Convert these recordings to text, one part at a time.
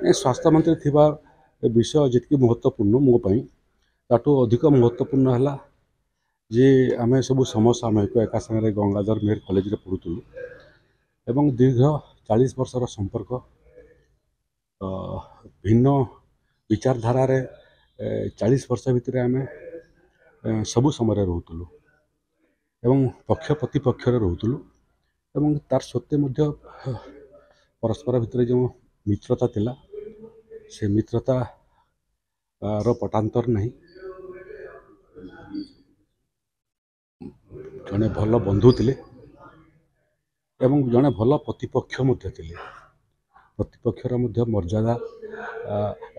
ସ୍ୱାସ୍ଥ୍ୟ ମନ୍ତ୍ରୀ ଥିବା ବିଷୟ ଯେତିକି ମହତ୍ତ୍ୱପୂର୍ଣ୍ଣ ମୋ ପାଇଁ ତାଠୁ ଅଧିକ ମହତ୍ତ୍ୱପୂର୍ଣ୍ଣ ହେଲା ଯେ ଆମେ ସବୁ ସମସାମୟିକ ଏକା ସାଙ୍ଗରେ ଗଙ୍ଗାଧର ମେହେର କଲେଜରେ ପଢ଼ୁଥିଲୁ ଏବଂ ଦୀର୍ଘ ଚାଳିଶ ବର୍ଷର ସମ୍ପର୍କ ଭିନ୍ନ ବିଚାରଧାରାରେ ଚାଳିଶ ବର୍ଷ ଭିତରେ ଆମେ ସବୁ ସମୟରେ ରହୁଥିଲୁ ଏବଂ ପକ୍ଷ ପ୍ରତିପକ୍ଷରେ ରହୁଥିଲୁ ଏବଂ ତାର ସତ୍ତ୍ୱେ ମଧ୍ୟ ପରସ୍ପର ଭିତରେ ଯେଉଁ ମିତ୍ରତା ଥିଲା ସେ ମିତ୍ରତାର ପଟାନ୍ତର ନାହିଁ ଜଣେ ଭଲ ବନ୍ଧୁ ଥିଲେ ଏବଂ ଜଣେ ଭଲ ପ୍ରତିପକ୍ଷ ମଧ୍ୟ ଥିଲେ ପ୍ରତିପକ୍ଷର ମଧ୍ୟ ମର୍ଯ୍ୟାଦା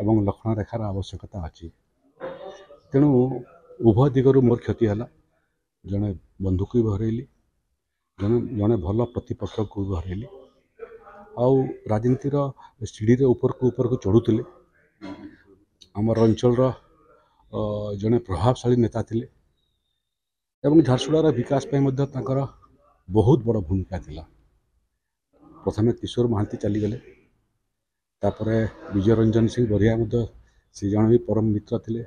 ଏବଂ ଲକ୍ଷଣ ରେଖାର ଆବଶ୍ୟକତା ଅଛି ତେଣୁ ଉଭୟ ଦିଗରୁ ମୋର କ୍ଷତି ହେଲା ଜଣେ ବନ୍ଧୁକୁ ବି ହରାଇଲି ଜଣେ ଜଣେ ଭଲ ପ୍ରତିପକ୍ଷକୁ ବି ହରାଇଲି आउ राजनीतिर सीढ़ी उपर को उपरको चढ़ुले आमर अंचल जड़े प्रभावशाली नेता थे झारसुड़ विकास पर बहुत बड़ भूमिका था प्रथम किशोर महांती चलीगले तापर विजय रंजन सिंह बढ़िया से जन भी परम मित्र थे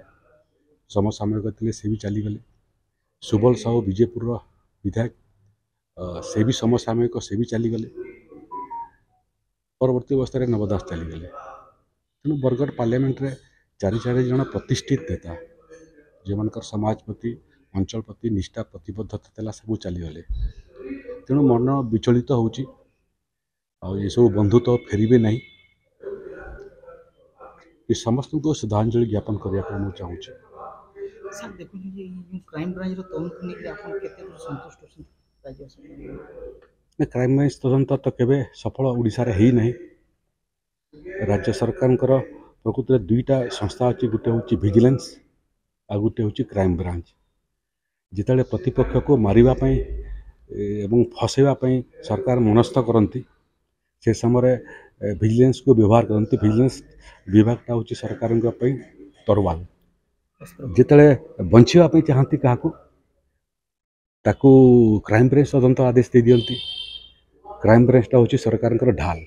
समसामयिक थे भी चलीगले सुबल साहू विजयपुर विधायक से भी समसामयिक से भी चलीगले परवर्त अवस्था नवदास चलीगले तेणु बरगढ़ पार्लियामेंट रे चारि चार जन प्रतिष्ठित नेता जो मान समाज प्रति अंचल प्रति निष्ठा प्रतबद्धता था सब चलीगले तेणु मन विचलित हो सब बंधु तो फेरबे ना समस्त को श्रद्धाजलि ज्ञापन करने को चाहिए सर देखिए क्राइम ब्रांच रो क्राइम ब्रांच तदंत तो केवे सफल ओडा होना राज्य सरकार प्रकृति में दुईटा संस्था अच्छी गोटे हूँ भिजिलेन्स आ गोटे हूँ क्राइम ब्रांच जिते प्रतिपक्ष को मार्वापी एवं फसैवापी सरकार मनस्थ करती से समय भिजिलेन्स को व्यवहार करती भिजिलेन्स विभाग हूँ सरकार तरवाल जिते बचाप चाहती क्राइम ब्रांच तदंत आदेश दे दिखती କ୍ରାଇମ୍ ବ୍ରାଞ୍ଚଟା ହେଉଛି ସରକାରଙ୍କର ଢାଲ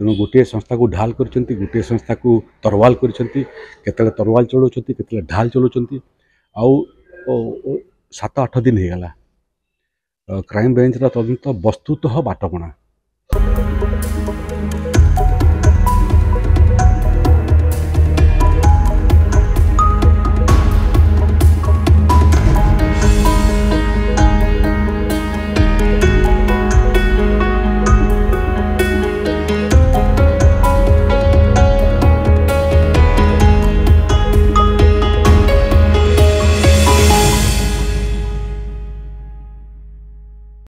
ତେଣୁ ଗୋଟିଏ ସଂସ୍ଥାକୁ ଢାଲ କରିଛନ୍ତି ଗୋଟିଏ ସଂସ୍ଥାକୁ ତରୱାଲ କରିଛନ୍ତି କେତେବେଳେ ତରୱାଲ ଚଳାଉଛନ୍ତି କେତେବେଳେ ଢାଲ ଚଳାଉଛନ୍ତି ଆଉ ସାତ ଆଠ ଦିନ ହେଇଗଲା କ୍ରାଇମ୍ ବ୍ରାଞ୍ଚର ତଦନ୍ତ ବସ୍ତୁତଃ ବାଟବଣା